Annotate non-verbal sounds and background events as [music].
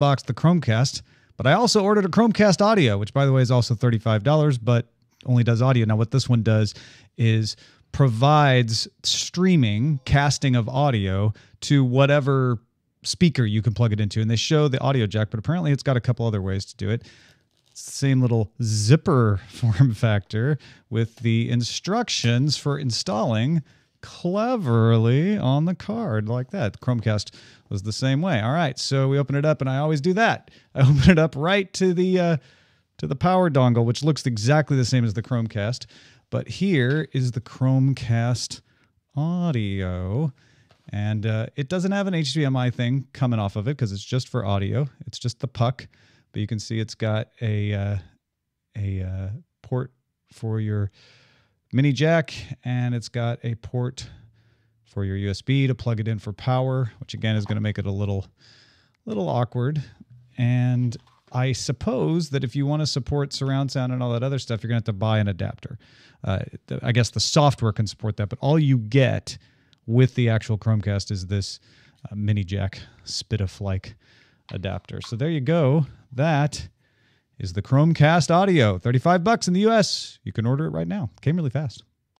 box the Chromecast, but I also ordered a Chromecast audio, which by the way is also $35, but only does audio. Now, what this one does is provides streaming, casting of audio to whatever speaker you can plug it into. And they show the audio jack, but apparently it's got a couple other ways to do it. Same little zipper [laughs] form factor with the instructions for installing cleverly on the card like that. Chromecast was the same way. All right, so we open it up, and I always do that. [laughs] I open it up right to the uh, to the power dongle, which looks exactly the same as the Chromecast. But here is the Chromecast audio. And uh, it doesn't have an HDMI thing coming off of it because it's just for audio. It's just the puck. But you can see it's got a, uh, a uh, port for your mini jack and it's got a port for your USB to plug it in for power, which again is going to make it a little, little awkward. And I suppose that if you want to support surround sound and all that other stuff, you're going to have to buy an adapter. Uh, I guess the software can support that, but all you get with the actual Chromecast is this uh, mini jack S/PDIF like adapter. So there you go. That is the Chromecast audio. 35 bucks in the US. You can order it right now. Came really fast.